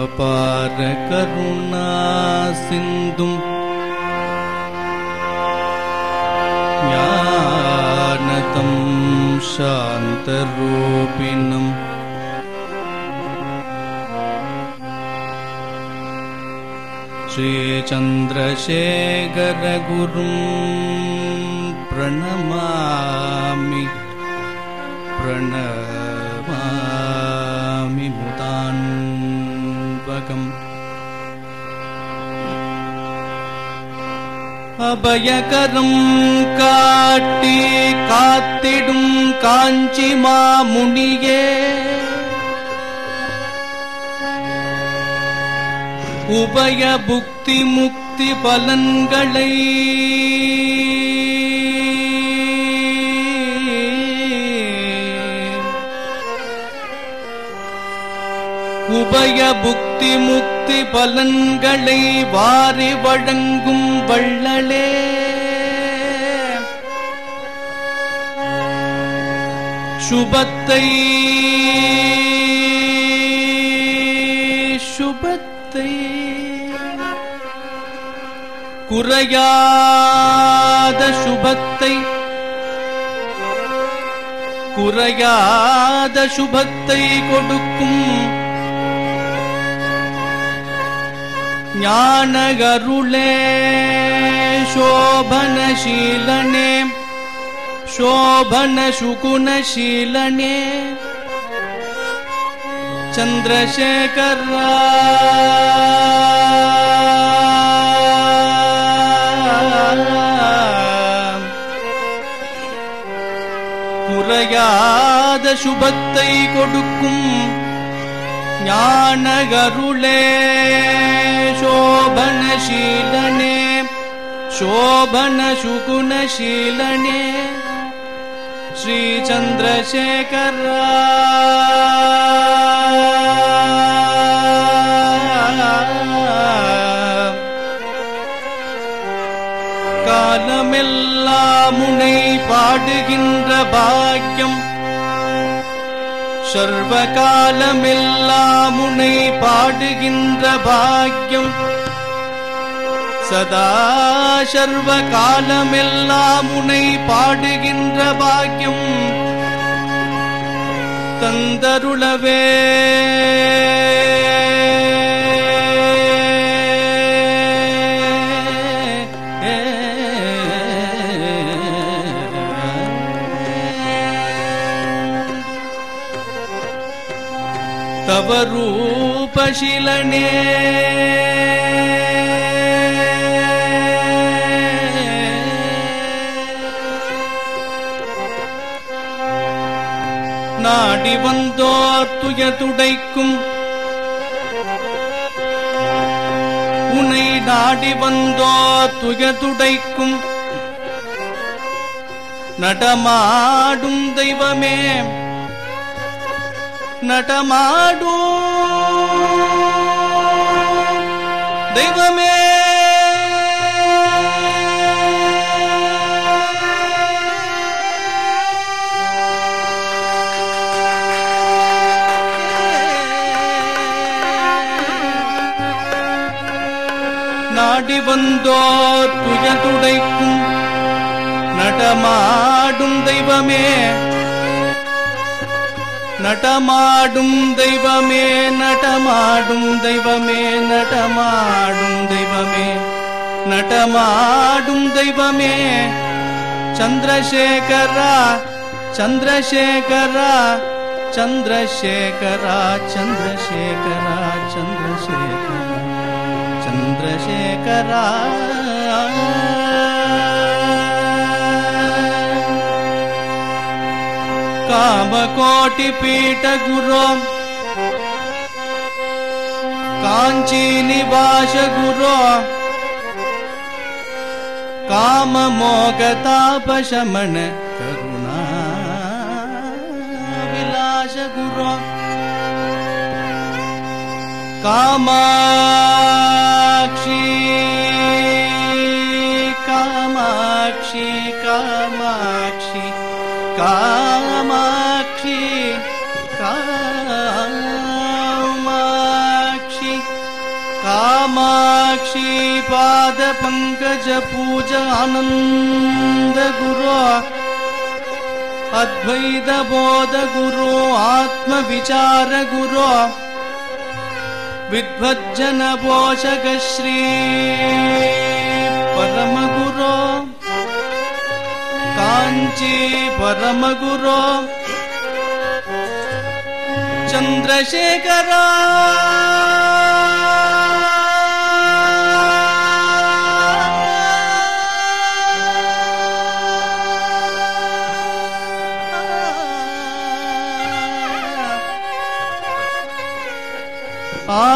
अपारकरुणा सिन्धुम् यानं शान्तरूपिणम् श्रीचन्द्रशेखरगुरुं प्रणमामि। प्रण அபயகரம் காட்டி காத்திடும் காஞ்சி மாமுனியே உபய புக்தி முக்தி பலன்களை உபய புக்தி முக்தி பலன்களை வாரி வழங்கும் வள்ள சுபத்தை சுபத்தை குறையாத சுபத்தை குறையாத சுபத்தை கொடுக்கும் ஞானகருளே சோபனசீலனே. शोभन शुकुनशीलने चन्द्रशेखरा குறையாத சுபத்தை கொடுக்கும் ஞானகருளே சோபனசீலனே शोभन शुकुनशीलने श्रीचन्द्रशेखरा காலமெல்லாம் முனை பாடுகின்ற பாக்கியம் சர்வகாலமெல்லாம் முனை பாடுகின்ற பாக்கியம் சதா சர்வ காலமெல்லாம் உனை பாடுகின்ற பாக்கியம் தந்தருளவே. தவரூபசிலனே துயதுடைக்கும் உனை நாடி வந்தோ துயதுடைக்கும். நடமாடும் தெய்வமே நடமாடும். தெய்வமே நாடி வந்தோர் துயதுடைக்கும் நடமாடும் தெய்வமே. நடமாடும் தெய்வமே நடமாடும் தெய்வமே நடமாடும் தெய்வமே. நடமாடும் தெய்வமே. சந்திரசேகரா சந்திரசேகரா சந்திரசேகரா சந்திரசேகரா சந்திரசேகரா. चन्द्रशेखरा कामकोटिपीठगुरो काञ्चीनिवासगुरो काममोगतापशमन करुणा विलासगुरो कामाक्षी कामाक्षी कामाक्षी कामाक्षी कामाक्षी कामाक्षी पादपङ्कज पूज आनन्द श्री परमगुरो काञ्ची परमगुरो चन्द्रशेखरा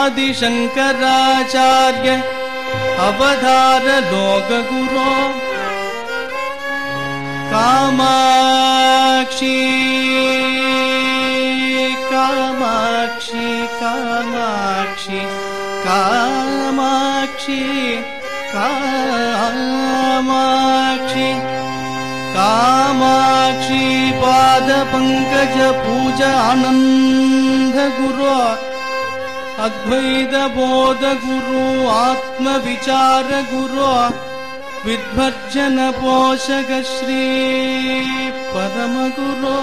आदिशङ्कराचार्य अवधार लोकगुरो। कामाक्षी कामाक्षी कामाक्षी कामाक्षी कामाक्षी कामाक्षी पादपङ्कज पूज आनन्द अद्वैतबोधगुरु बोध विद्भर्जनपोषकश्री परमगुरो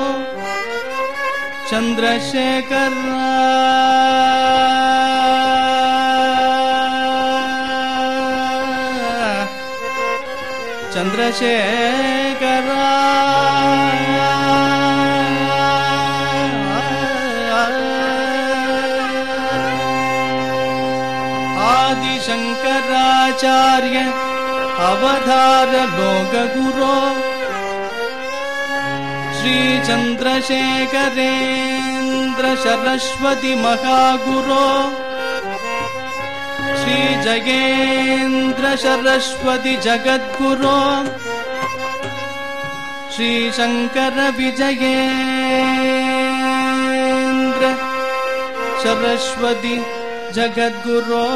चन्द्रशेखर चन्द्रशेखर आदिशङ्कराचार्य अवधार लोकगुरो। श्रीचन्द्रशेखरेन्द्र सरस्वती महागुरो। श्रीजगेन्द्र सरस्वती जगद्गुरो। विजयेन्द्र सरस्वती जगद्गुरो।